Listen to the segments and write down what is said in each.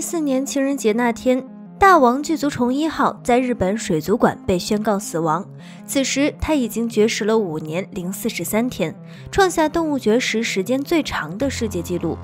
四年情人节那天，大王巨足虫一号在日本水族馆被宣告死亡。此时，他已经绝食了五年零四十三天，创下动物绝食时间最长的世界纪录。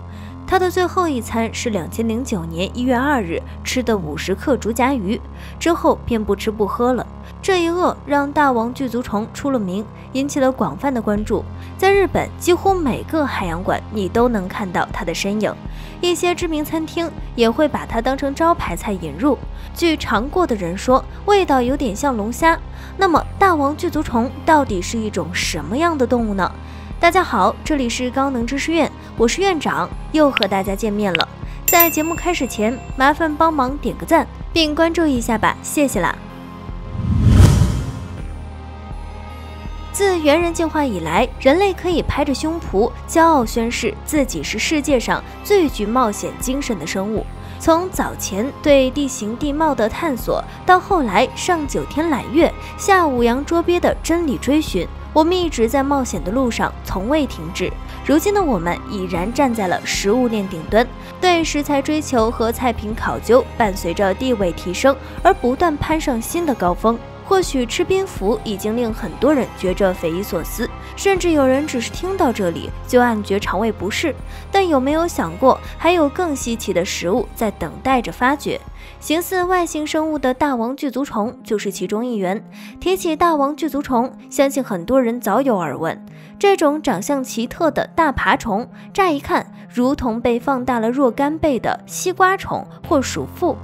他的最后一餐是两千零九年一月二日吃的五十克竹夹鱼，之后便不吃不喝了。这一饿让大王巨足虫出了名，引起了广泛的关注。在日本，几乎每个海洋馆你都能看到它的身影，一些知名餐厅也会把它当成招牌菜引入。据尝过的人说，味道有点像龙虾。那么，大王巨足虫到底是一种什么样的动物呢？大家好，这里是高能知识院，我是院长，又和大家见面了。在节目开始前，麻烦帮忙点个赞，并关注一下吧，谢谢啦。自猿人进化以来，人类可以拍着胸脯骄傲宣誓自己是世界上最具冒险精神的生物。从早前对地形地貌的探索，到后来上九天揽月、下五洋捉鳖的真理追寻，我们一直在冒险的路上，从未停止。如今的我们已然站在了食物链顶端，对食材追求和菜品考究，伴随着地位提升而不断攀上新的高峰。或许吃蝙蝠已经令很多人觉着匪夷所思，甚至有人只是听到这里就暗觉肠胃不适。但有没有想过，还有更稀奇的食物在等待着发掘？形似外星生物的大王巨足虫就是其中一员。提起大王巨足虫，相信很多人早有耳闻。这种长相奇特的大爬虫，乍一看如同被放大了若干倍的西瓜虫或鼠妇。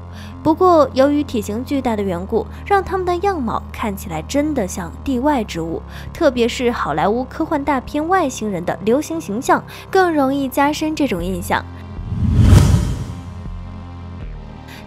不过，由于体型巨大的缘故，让它们的样貌看起来真的像地外之物。特别是好莱坞科幻大片外星人的流行形象，更容易加深这种印象。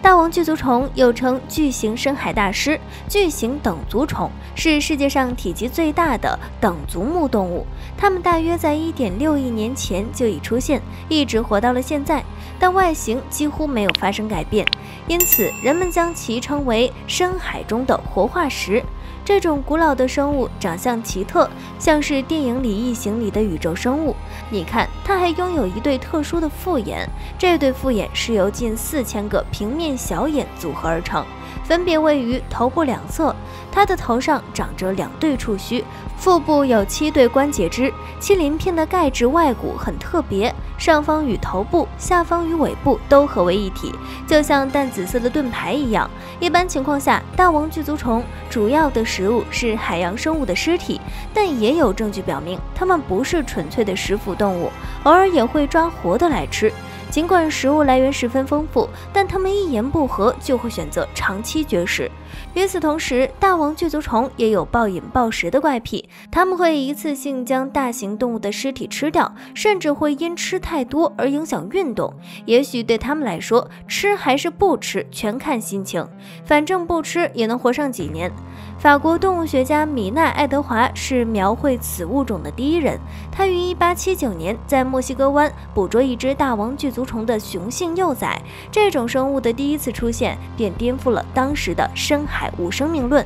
大王巨足虫又称巨型深海大师、巨型等足虫，是世界上体积最大的等足目动物。它们大约在1.6亿年前就已出现，一直活到了现在，但外形几乎没有发生改变，因此人们将其称为深海中的活化石。这种古老的生物长相奇特，像是电影里异形里的宇宙生物。你看，它还拥有一对特殊的复眼，这对复眼是由近四千个平面小眼组合而成，分别位于头部两侧。它的头上长着两对触须，腹部有七对关节肢，其鳞片的钙质外骨很特别，上方与头部，下方与尾部都合为一体，就像淡紫色的盾牌一样。一般情况下，大王巨足虫主要的食物是海洋生物的尸体，但也有证据表明它们不是纯粹的食腐动物，偶尔也会抓活的来吃。尽管食物来源十分丰富，但它们一言不合就会选择长期绝食。与此同时，大王巨足虫也有暴饮暴食的怪癖，它们会一次性将大型动物的尸体吃掉，甚至会因吃太多而影响运动。也许对他们来说，吃还是不吃全看心情，反正不吃也能活上几年。法国动物学家米奈·爱德华是描绘此物种的第一人，他于1879年在墨西哥湾捕捉一只大王巨足虫的雄性幼崽。这种生物的第一次出现便颠覆了当时的深海无生命论。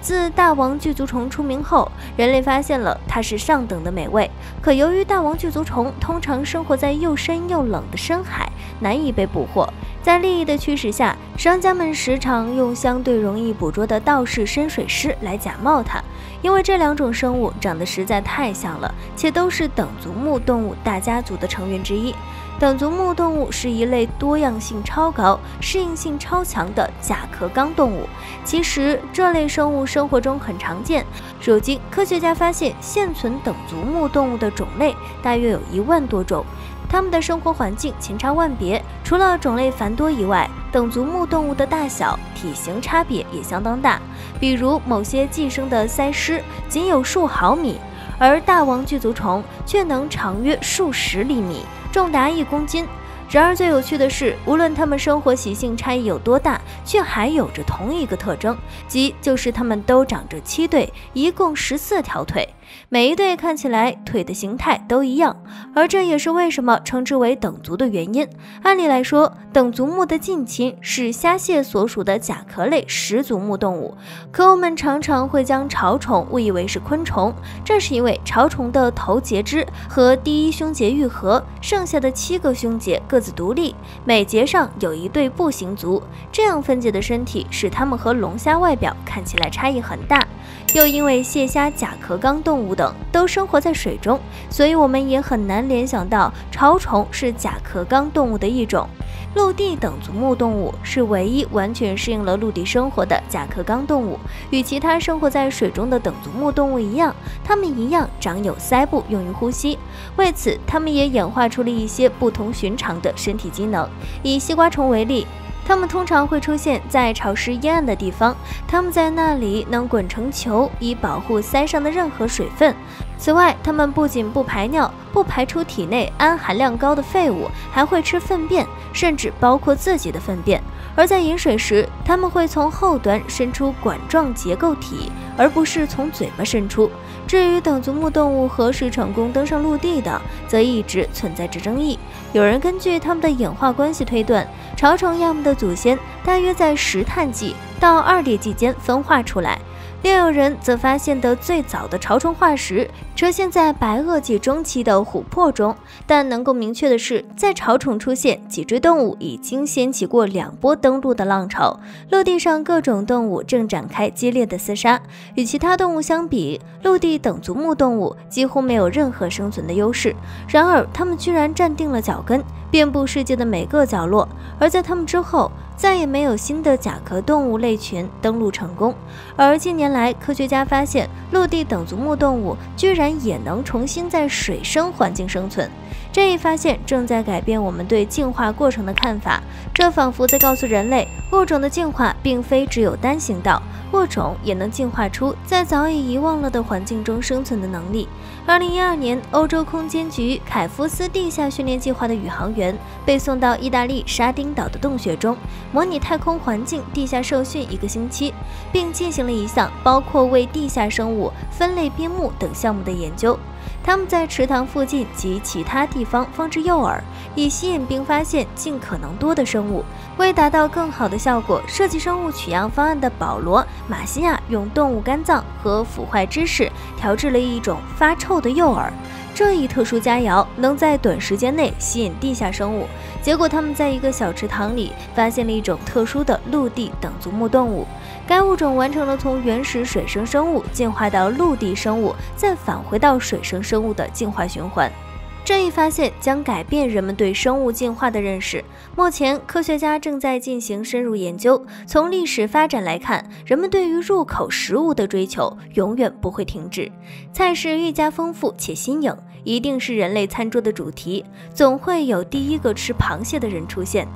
自大王巨足虫出名后，人类发现了它是上等的美味。可由于大王巨足虫通常生活在又深又冷的深海，难以被捕获。在利益的驱使下，商家们时常用相对容易捕捉的道士、深水师来假冒它，因为这两种生物长得实在太像了，且都是等足目动物大家族的成员之一。等足目动物是一类多样性超高、适应性超强的甲壳纲动物。其实这类生物生活中很常见。如今，科学家发现现存等足目动物的种类大约有一万多种，它们的生活环境千差万别。除了种类繁多以外，等足目动物的大小、体型差别也相当大。比如某些寄生的鳃丝仅有数毫米，而大王巨足虫却能长约数十厘米。重达一公斤，然而最有趣的是，无论它们生活习性差异有多大，却还有着同一个特征，即就是它们都长着七对，一共十四条腿。每一对看起来腿的形态都一样，而这也是为什么称之为等足的原因。按理来说，等足目的近亲是虾蟹所属的甲壳类食足目动物，可我们常常会将潮虫误以为是昆虫，这是因为潮虫的头节肢和第一胸节愈合，剩下的七个胸节各自独立，每节上有一对步行足，这样分解的身体使它们和龙虾外表看起来差异很大。又因为蟹虾甲壳纲动物物等都生活在水中，所以我们也很难联想到潮虫是甲壳纲动物的一种。陆地等足目动物是唯一完全适应了陆地生活的甲壳纲动物。与其他生活在水中的等足目动物一样，它们一样长有鳃部用于呼吸。为此，它们也演化出了一些不同寻常的身体机能。以西瓜虫为例。它们通常会出现在潮湿阴暗的地方，它们在那里能滚成球，以保护鳃上的任何水分。此外，它们不仅不排尿，不排出体内氨含量高的废物，还会吃粪便，甚至包括自己的粪便。而在饮水时，它们会从后端伸出管状结构体，而不是从嘴巴伸出。至于等足目动物何时成功登上陆地的，则一直存在着争议。有人根据它们的演化关系推断，潮虫亚目的祖先大约在石炭纪到二叠纪间分化出来。另有人则发现的最早的潮虫化石出现在白垩纪中期的琥珀中，但能够明确的是，在潮虫出现，脊椎动物已经掀起过两波登陆的浪潮，陆地上各种动物正展开激烈的厮杀。与其他动物相比，陆地等足目动物几乎没有任何生存的优势，然而它们居然站定了脚跟。遍布世界的每个角落，而在它们之后，再也没有新的甲壳动物类群登陆成功。而近年来，科学家发现，陆地等足目动物居然也能重新在水生环境生存。这一发现正在改变我们对进化过程的看法，这仿佛在告诉人类，物种的进化并非只有单行道。物种也能进化出在早已遗忘了的环境中生存的能力。二零一二年，欧洲空间局凯夫斯地下训练计划的宇航员员被送到意大利沙丁岛的洞穴中，模拟太空环境地下受训一个星期，并进行了一项包括为地下生物分类边牧等项目的研究。他们在池塘附近及其他地方放置诱饵，以吸引并发现尽可能多的生物。为达到更好的效果，设计生物取样方案的保罗·马西亚用动物肝脏和腐坏芝士调制了一种发臭的诱饵。这一特殊佳肴能在短时间内吸引地下生物。结果，他们在一个小池塘里发现了一种特殊的陆地等足目动物。该物种完成了从原始水生生物进化到陆地生物，再返回到水生生物的进化循环。这一发现将改变人们对生物进化的认识。目前，科学家正在进行深入研究。从历史发展来看，人们对于入口食物的追求永远不会停止。菜式愈加丰富且新颖，一定是人类餐桌的主题。总会有第一个吃螃蟹的人出现。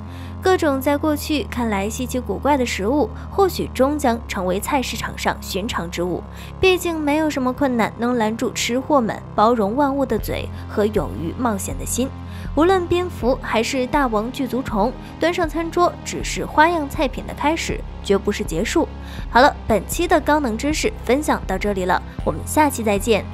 各种在过去看来稀奇古怪的食物，或许终将成为菜市场上寻常之物。毕竟，没有什么困难能拦住吃货们包容万物的嘴和勇于冒险的心。无论蝙蝠还是大王巨足虫，端上餐桌只是花样菜品的开始，绝不是结束。好了，本期的高能知识分享到这里了，我们下期再见。